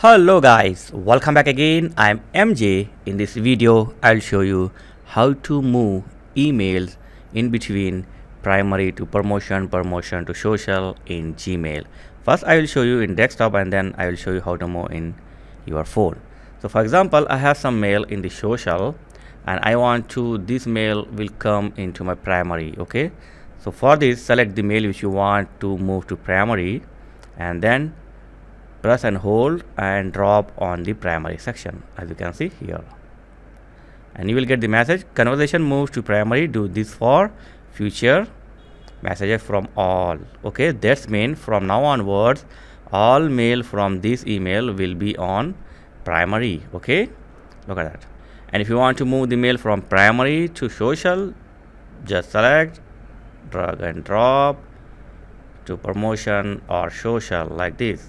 Hello guys, welcome back again. I'm MJ. In this video, I'll show you how to move emails in between primary to promotion, promotion to social in Gmail. First, I will show you in desktop and then I will show you how to move in your phone. So for example, I have some mail in the social and I want to, this mail will come into my primary, okay? So for this, select the mail which you want to move to primary and then press and hold and drop on the primary section as you can see here. And you will get the message conversation moves to primary do this for future messages from all. Okay that's mean from now onwards all mail from this email will be on primary okay? Look at that. And if you want to move the mail from primary to social just select drag and drop to promotion or social like this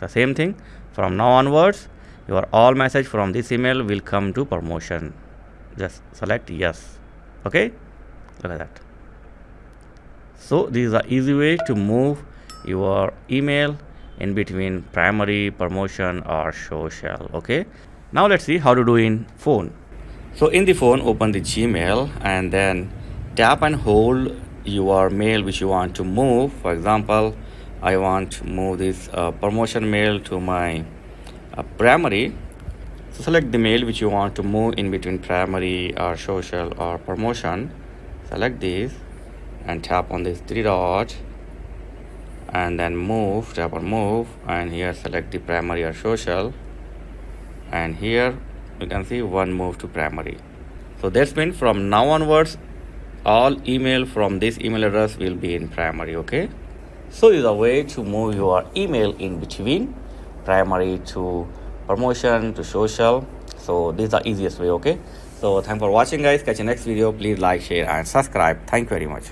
the same thing. From now onwards your all message from this email will come to promotion. Just select yes. Okay? Look at that. So this is the easy way to move your email in between primary promotion or social. Okay? Now let's see how to do in phone. So in the phone open the gmail and then tap and hold your mail which you want to move. For example I want to move this uh, promotion mail to my uh, primary. So select the mail which you want to move in between primary or social or promotion. Select this and tap on this three dot and then move tap on move. And here select the primary or social. And here you can see one move to primary. So that's mean from now onwards all email from this email address will be in primary okay so is a way to move your email in between primary to promotion to social. So this is the easiest way okay? So thanks for watching guys. Catch you next video. Please like share and subscribe. Thank you very much